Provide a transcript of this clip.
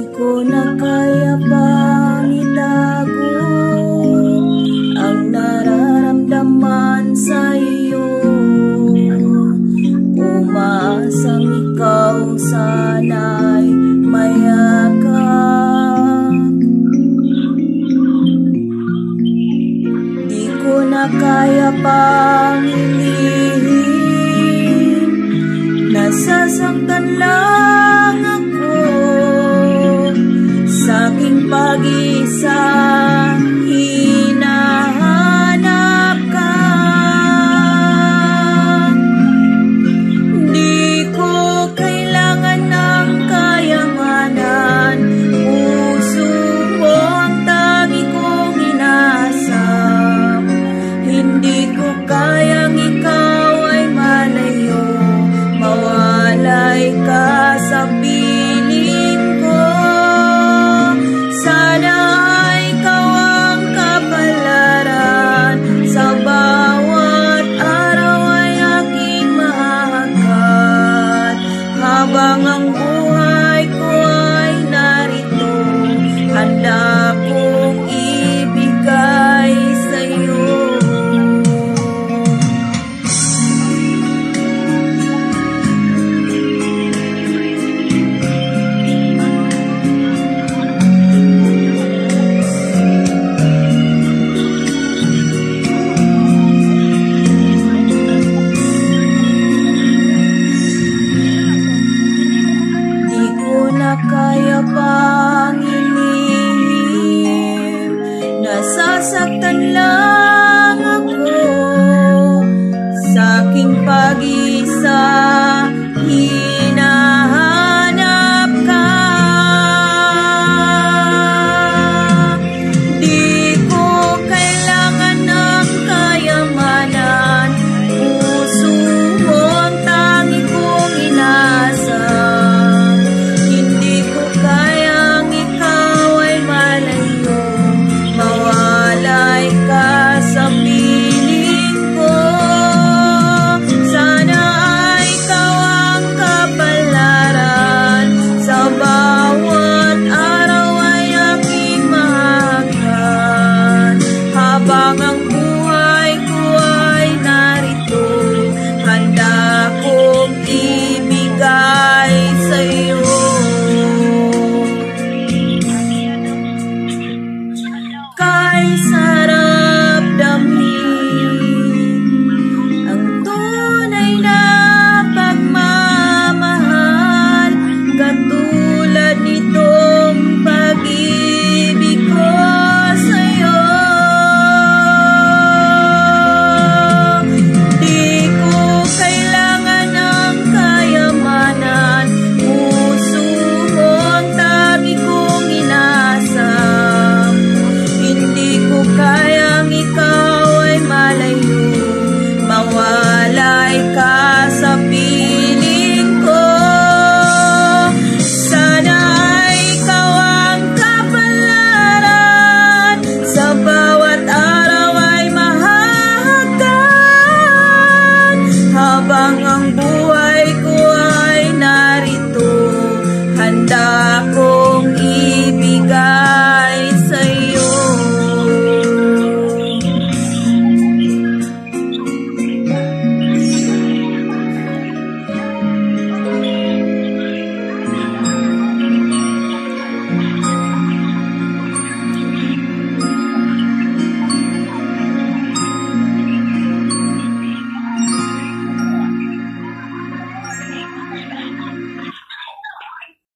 Ikaw na ka na kaya pang ilihin, nasasaktan lang nasaktan lang. I'm